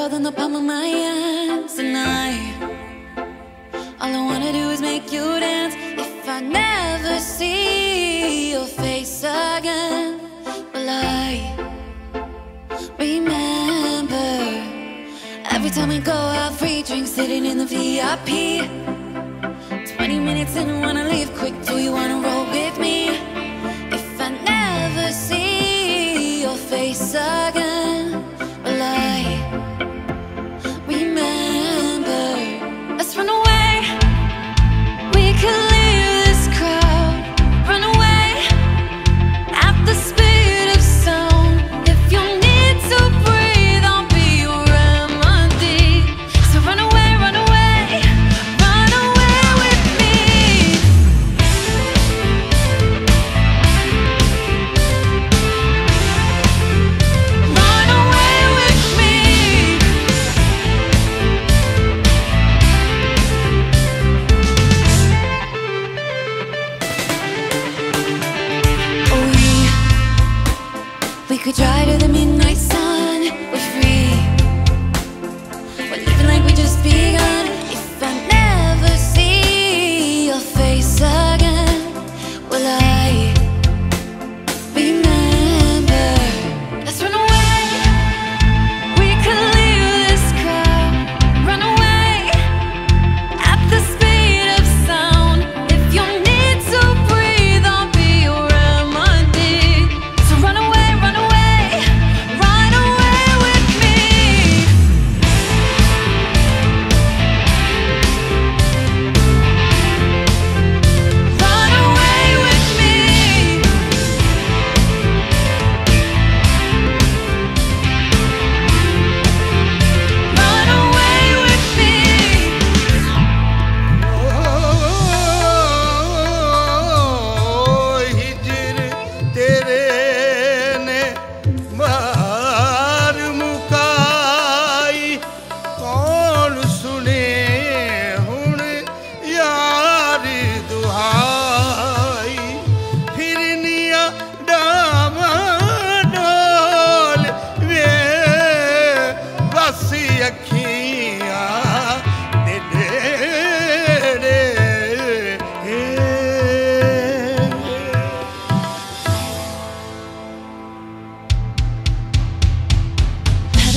World in the palm of my hands tonight. All I wanna do is make you dance. If I never see your face again, will I remember? Every time we go out, free drinks sitting in the VIP. 20 minutes and wanna leave quick. Do you wanna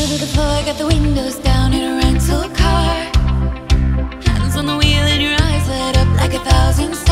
To the floor, got the windows down in a rental car Hands on the wheel and your eyes lit up like a thousand stars.